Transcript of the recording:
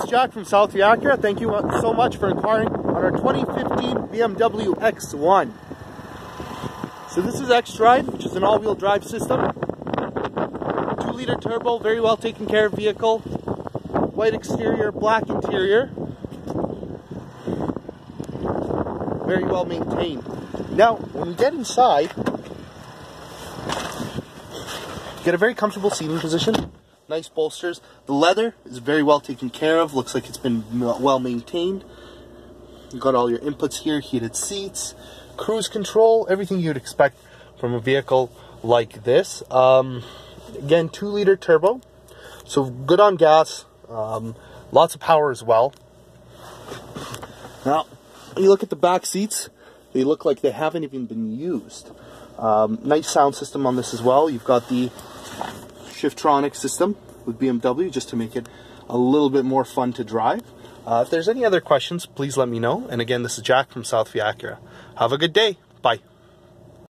it's Jack from South Acura. Thank you so much for inquiring on our 2015 BMW X1. So this is xDrive, which is an all-wheel drive system. 2-liter turbo, very well taken care of vehicle. White exterior, black interior. Very well maintained. Now, when you get inside, get a very comfortable seating position nice bolsters. The leather is very well taken care of. Looks like it's been well maintained. You got all your inputs here, heated seats, cruise control, everything you'd expect from a vehicle like this. Um, again, two liter turbo, so good on gas. Um, lots of power as well. Now, you look at the back seats; they look like they haven't even been used. Um, nice sound system on this as well. You've got the Shiftronic system with BMW just to make it a little bit more fun to drive. Uh, if there's any other questions, please let me know. And again, this is Jack from Southview Acura. Have a good day. Bye.